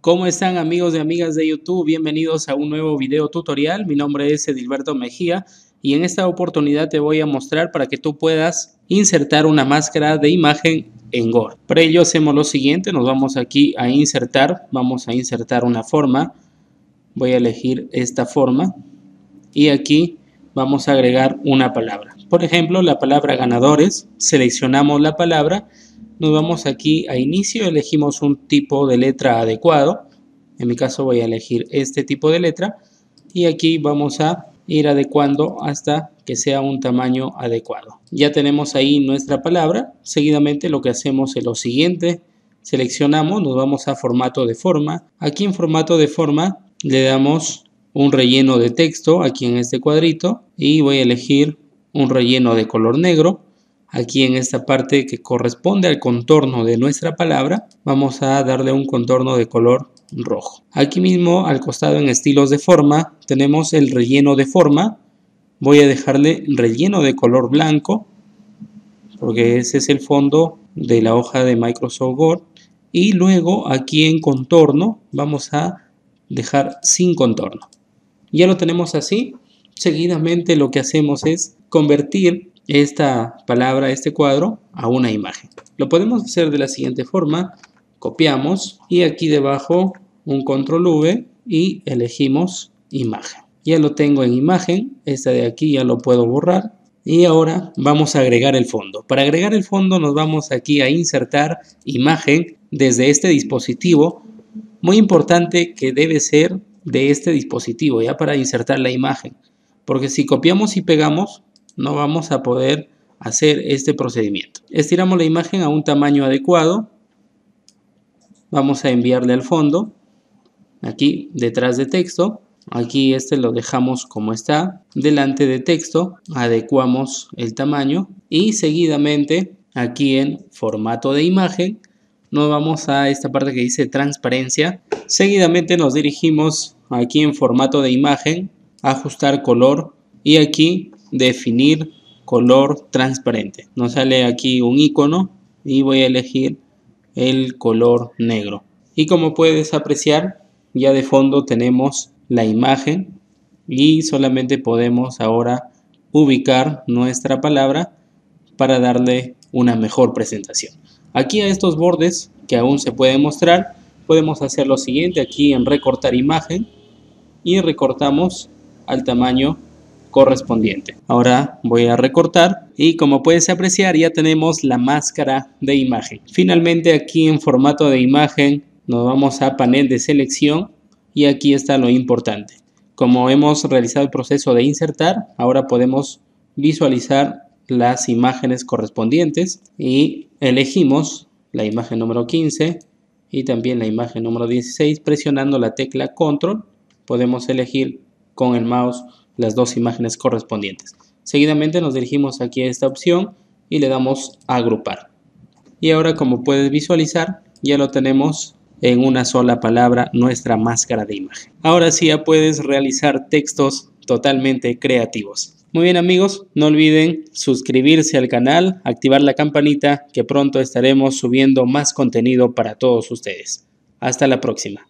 ¿Cómo están amigos y amigas de YouTube? Bienvenidos a un nuevo video tutorial. Mi nombre es Edilberto Mejía y en esta oportunidad te voy a mostrar para que tú puedas insertar una máscara de imagen en Gore. Para ello hacemos lo siguiente, nos vamos aquí a insertar, vamos a insertar una forma. Voy a elegir esta forma y aquí vamos a agregar una palabra. Por ejemplo, la palabra ganadores, seleccionamos la palabra nos vamos aquí a inicio, elegimos un tipo de letra adecuado. En mi caso voy a elegir este tipo de letra y aquí vamos a ir adecuando hasta que sea un tamaño adecuado. Ya tenemos ahí nuestra palabra. Seguidamente lo que hacemos es lo siguiente. Seleccionamos, nos vamos a formato de forma. Aquí en formato de forma le damos un relleno de texto aquí en este cuadrito y voy a elegir un relleno de color negro aquí en esta parte que corresponde al contorno de nuestra palabra, vamos a darle un contorno de color rojo. Aquí mismo al costado en estilos de forma tenemos el relleno de forma. Voy a dejarle relleno de color blanco porque ese es el fondo de la hoja de Microsoft Word. Y luego aquí en contorno vamos a dejar sin contorno. Ya lo tenemos así. Seguidamente lo que hacemos es convertir esta palabra, este cuadro, a una imagen. Lo podemos hacer de la siguiente forma. Copiamos y aquí debajo un control V y elegimos imagen. Ya lo tengo en imagen, esta de aquí ya lo puedo borrar. Y ahora vamos a agregar el fondo. Para agregar el fondo nos vamos aquí a insertar imagen desde este dispositivo. Muy importante que debe ser de este dispositivo ya para insertar la imagen. Porque si copiamos y pegamos no vamos a poder hacer este procedimiento. Estiramos la imagen a un tamaño adecuado. Vamos a enviarle al fondo. Aquí detrás de texto. Aquí este lo dejamos como está. Delante de texto adecuamos el tamaño. Y seguidamente aquí en formato de imagen nos vamos a esta parte que dice transparencia. Seguidamente nos dirigimos aquí en formato de imagen, ajustar color y aquí definir color transparente. Nos sale aquí un icono y voy a elegir el color negro. Y como puedes apreciar, ya de fondo tenemos la imagen y solamente podemos ahora ubicar nuestra palabra para darle una mejor presentación. Aquí a estos bordes que aún se pueden mostrar, podemos hacer lo siguiente aquí en recortar imagen y recortamos al tamaño correspondiente. Ahora voy a recortar y como puedes apreciar ya tenemos la máscara de imagen. Finalmente aquí en formato de imagen nos vamos a panel de selección y aquí está lo importante. Como hemos realizado el proceso de insertar, ahora podemos visualizar las imágenes correspondientes y elegimos la imagen número 15 y también la imagen número 16 presionando la tecla control podemos elegir con el mouse las dos imágenes correspondientes. Seguidamente nos dirigimos aquí a esta opción y le damos a agrupar. Y ahora como puedes visualizar ya lo tenemos en una sola palabra nuestra máscara de imagen. Ahora sí ya puedes realizar textos totalmente creativos. Muy bien amigos, no olviden suscribirse al canal, activar la campanita que pronto estaremos subiendo más contenido para todos ustedes. Hasta la próxima.